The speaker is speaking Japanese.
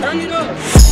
何が